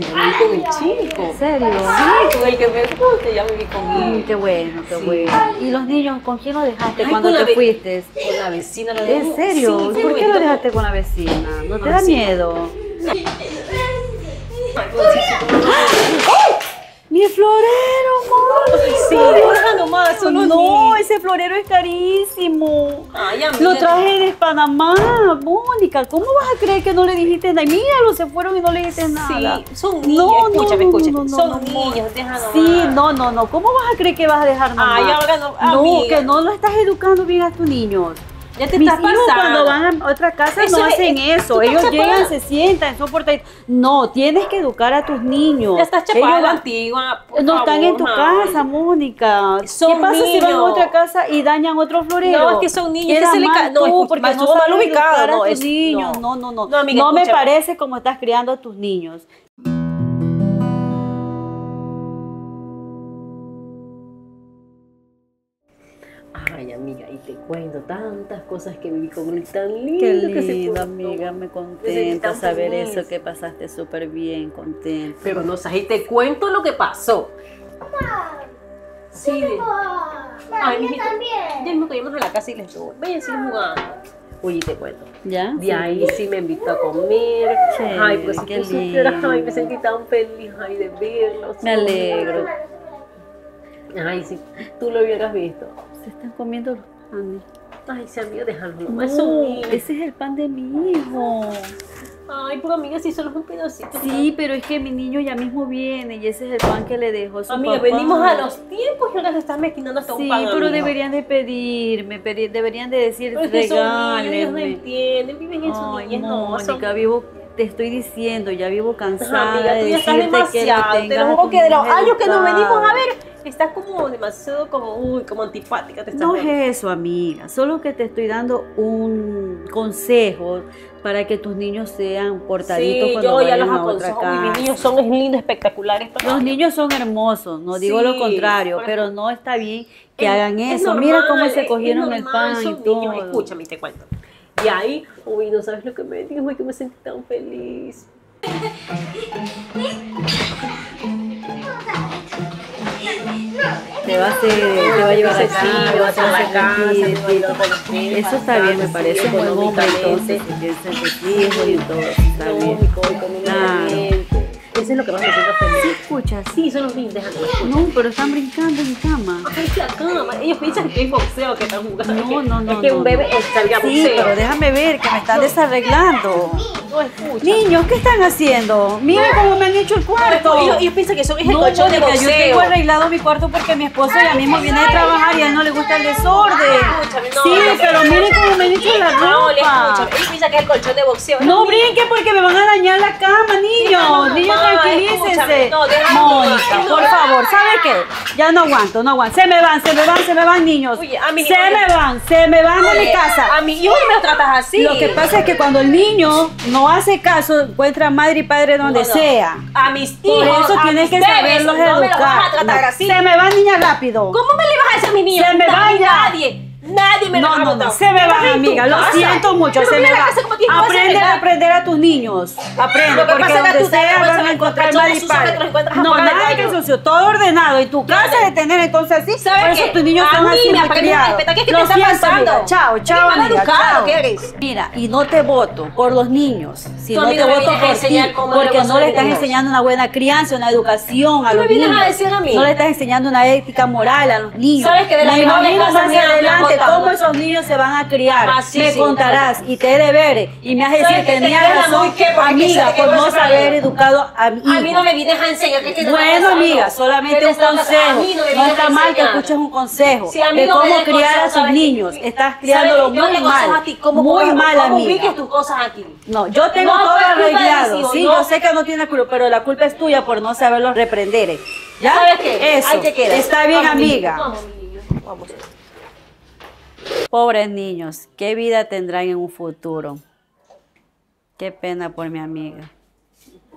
ya viví con el chico. ¿En serio? Sí, con el que me gusta, ya viví con Mm, él. qué bueno, qué Sí. bueno. ¿Y los niños con quién los dejaste Ay, cuando te ve- fuiste? Con la vecina la ¿En serio? Sí, ¿Por qué lo yo- dejaste con la vecina? ¿No te da miedo? Sí, sí, ¡Mi mami! Sí, deja nomás, son los No, niños. ese florero es carísimo. Ay, amiga. Lo traje de Panamá, Mónica. ¿Cómo vas a creer que no le dijiste nada? Míralo, se fueron y no le dijiste nada. Sí, son niños. escúchame, no, escúchame. no, no, son no, niños, deja nomás. Sí, no, no, no. ¿Cómo vas a creer que vas a dejar nomás? Ay, ahora no, No, amiga. que no lo estás educando bien a tus niños. Ya te Mis hijos pasando. cuando van a otra casa Eso no es- hacen eso. Ellos llegan, se sientan, son portaditos. No, tienes que educar a tus niños. Ya estás Ellos chapada a la van- antigua. por no están en tu casa, Mónica. Son ¿Qué pasa si van a otra casa y dañan otro florero? No, es que son niños, que se mal no, tú, escucha, porque no mal ubicado, no, tus es- niños. no. No, no, no. No, amiga, No me parece como estás criando a tus niños. Ay, amiga, y te cuento tantas cosas que viví con él, tan lindo, Qué que se lindo, amiga. Me contenta saber feliz. eso, que pasaste súper bien, contenta. Pero no sabes, y te cuento lo que pasó. Sí, de- Ay, yo también. ya mismo que íbamos a la casa y les doy, vayan a seguir jugando. Oye, te cuento. ¿Ya? De ahí sí me invitó a comer. Sí, ay, pues qué lindo. ay, me sentí tan feliz, ay, de verlos. Me alegro. Ay, si tú lo hubieras visto. Se están comiendo los panes. Ay, sí, amiga, déjalo No, niños. ese es el pan de mi hijo. Ay, pero amiga, sí, solo es un pedacito. Sí, pero es que mi niño ya mismo viene y ese es el pan que le dejó su Amiga, papá. venimos a los tiempos y ahora se están mezquinando hasta Sí, un pan. pero amiga. deberían de pedirme, pedi- deberían de decir, Pero es que son niños, ellos no regálenme. entienden, viven en su niñez, no, Mónica, vivo, te estoy diciendo, ya vivo cansada Amiga, de tú ya estás decirte que lo demasiado. Te tengas lo juro que de los años que nos venimos a ver, estás como demasiado como, uy, como antipática. Te estás No es eso, amiga. Solo que te estoy dando un consejo para que tus niños sean portaditos Sí, cuando yo ya vayan los a otra casa. Mis niños son lindos, espectaculares. Los niños son hermosos, no digo lo contrario, pero no está bien que Es- hagan es eso. Mira cómo se cogieron es el pan y todo. niños, escúchame, te cuento. Y ahí, uy, no sabes lo que me dijo que me sentí tan feliz. Va a hacer, te va a llevar a Sí, casa, me va a hacer la casa, Eso está bien, me parece un buen económicamente. entonces, que tus hijos y todo, está bien. Eso es lo que más me siento feliz. Escuchas, Sí, son los niños, déjame no, pero están brincando en cama. Ay, la cama. Ellos piensan que es boxeo que están jugando. No, no, no, Es que no, un bebé no. salga a Sí, boxeo. pero déjame ver que me están desarreglando. No escucha. Niños, ¿qué están haciendo? Miren cómo me han hecho el cuarto. Ellos, ellos piensan que son es el No, colchón de Mónica, yo boxeo. tengo arreglado mi cuarto porque mi esposo ya mismo viene de trabajar y a él no le gusta el desorden. Escúchame, no, sí, pero miren cómo me han hecho la No, le ropa. escucha. Ellos piensan que es el colchón de boxeo. No brinquen porque me van a dañar la cama, niños. Escúchame, no, Mónica, por favor, ¿sabe qué? Ya no aguanto, no aguanto. Se me van, se me van, se me van, niños. Oye, a mí- se oye. me van, se me van de mi casa. A mi hijo me lo tratas así. Lo que pasa es que cuando el niño no hace caso, encuentra madre y padre donde No, no. sea. A mis Por hijos, eso a tienes que saberlos no me los educar. vas a tratar así. Se me van, niña, rápido. ¿Cómo me le vas a decir a mis niños? Se me Nadie, vaya. Nadie, nadie me lo No, ha no, no, se me van, amiga. Lo casa. siento mucho, Pero se me la que Aprende a aprender a tus niños. Aprende, Lo que porque pasa donde sea van a encontrar No, nada que sucio, todo ordenado. Y tu casa de tener entonces así. ¿Sabes Por eso tus niños son así malcriados. respetar. ¿Qué te está pasando? Chao, chao, amiga. Mira, y no te voto por los niños, sino te voto por ti, porque no le estás enseñando una buena crianza, una educación a ¿Tú me los niños. decir a mí? No le estás enseñando una ética moral a los niños. ¿Sabes que de han adelante? Cómo esos niños se van a criar. Ah, sí, me sí, contarás y te he de ver y me has de decir ¿Sabes que te tenías queda razón, que- amiga, por no saber educado a mi hijo. A mí no me vienes a enseñar que te Bueno, amiga, solamente ¿Qué te un consejo. Mí no está mal que escuches un consejo mí de cómo criar a sus niños. Estás criándolo muy mal. a ti cómo- Muy mal, amiga. ubiques tus cosas aquí. No, yo tengo todo arreglado. Sí, yo sé que no tienes culpa, pero la culpa es tuya por no saberlos reprender. ¿Ya? ¿Sabes qué? Eso. Ahí te quedas. Está bien, Vamos, amiga. Vamos. Vamos. Pobres niños, ¿qué vida tendrán en un futuro? Qué pena por mi amiga.